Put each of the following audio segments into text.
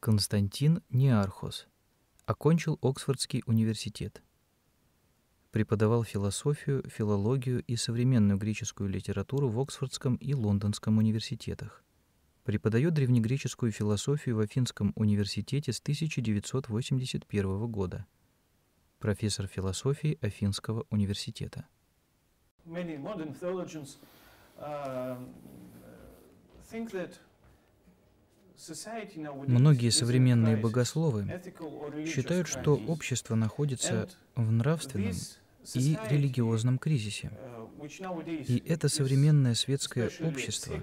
Константин Неархос. Окончил Оксфордский университет. Преподавал философию, филологию и современную греческую литературу в Оксфордском и Лондонском университетах. Преподает древнегреческую философию в Афинском университете с 1981 года. Профессор философии Афинского университета. Many Многие современные богословы считают, что общество находится в нравственном и религиозном кризисе. uh, И это современное светское общество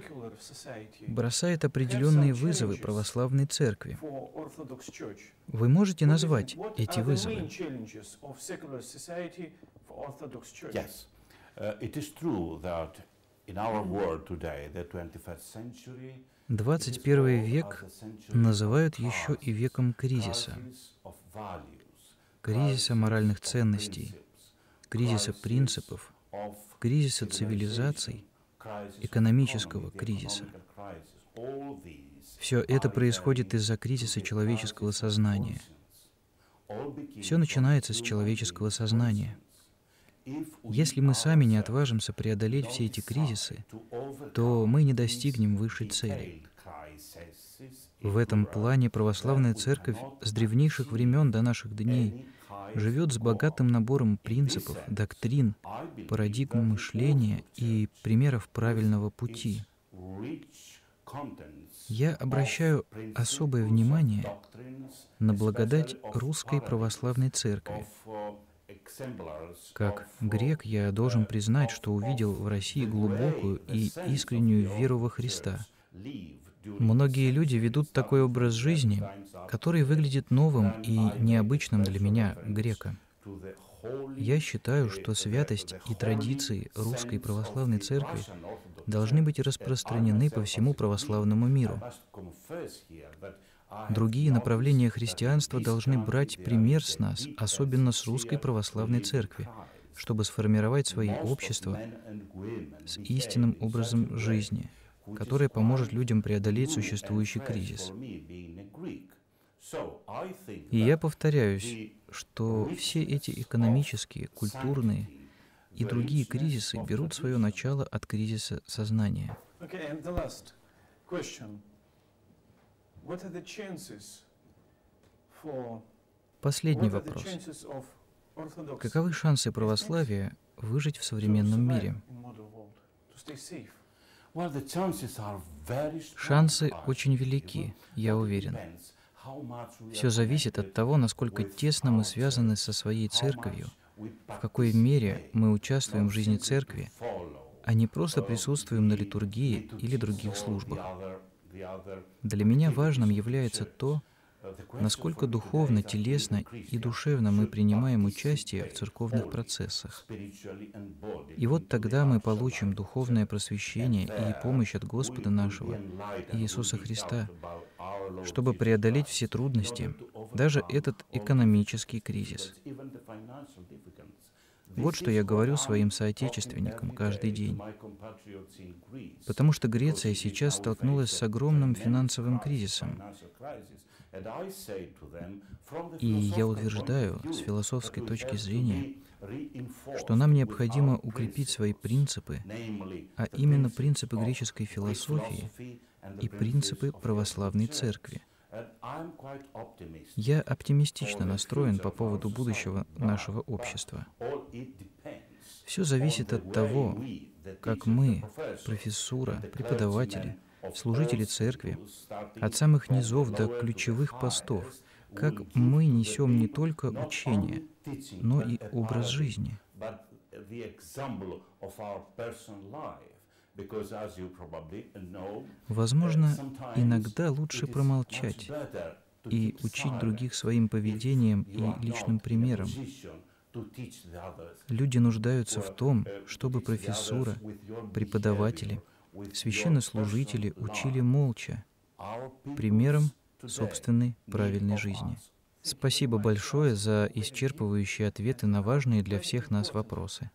бросает определенные вызовы православной церкви. Вы можете назвать эти вызовы? Yes, uh, it is true that in our world today, the 21st century, 21 век называют еще и веком кризиса, кризиса моральных ценностей, кризиса принципов, кризиса цивилизаций, экономического кризиса. Все это происходит из-за кризиса человеческого сознания. Все начинается с человеческого сознания. Если мы сами не отважимся преодолеть все эти кризисы, то мы не достигнем высшей цели. В этом плане православная церковь с древнейших времен до наших дней живет с богатым набором принципов, доктрин, парадигм мышления и примеров правильного пути. Я обращаю особое внимание на благодать русской православной церкви. Как грек я должен признать, что увидел в России глубокую и искреннюю веру во Христа. Многие люди ведут такой образ жизни, который выглядит новым и необычным для меня, грека. Я считаю, что святость и традиции русской православной церкви должны быть распространены по всему православному миру. Другие направления христианства должны брать пример с нас, особенно с русской православной церкви, чтобы сформировать свои общества с истинным образом жизни, которое поможет людям преодолеть существующий кризис. И я повторяюсь, что все эти экономические, культурные и другие кризисы берут свое начало от кризиса сознания. Последний вопрос. Каковы шансы православия выжить в современном мире? Шансы очень велики, я уверен. Все зависит от того, насколько тесно мы связаны со своей церковью, в какой мере мы участвуем в жизни церкви, а не просто присутствуем на литургии или других службах. Для меня важным является то, насколько духовно, телесно и душевно мы принимаем участие в церковных процессах. И вот тогда мы получим духовное просвещение и помощь от Господа нашего, Иисуса Христа, чтобы преодолеть все трудности, даже этот экономический кризис. Вот что я говорю своим соотечественникам каждый день. Потому что Греция сейчас столкнулась с огромным финансовым кризисом. И я утверждаю с философской точки зрения, что нам необходимо укрепить свои принципы, а именно принципы греческой философии и принципы православной церкви. Я оптимистично настроен по поводу будущего нашего общества. Все зависит от того, как мы, профессура, преподаватели, служители церкви, от самых низов до ключевых постов, как мы несем не только учение, но и образ жизни. but the example of our personal life. Возможно, sometimes иногда лучше промолчать и учить других своим поведением и личным примером. Люди нуждаются в том, Uh, чтобы профессура, преподаватели, священнослужители учили молча, примером собственной правильной жизни. Спасибо большое за исчерпывающие ответы на важные для всех нас вопросы.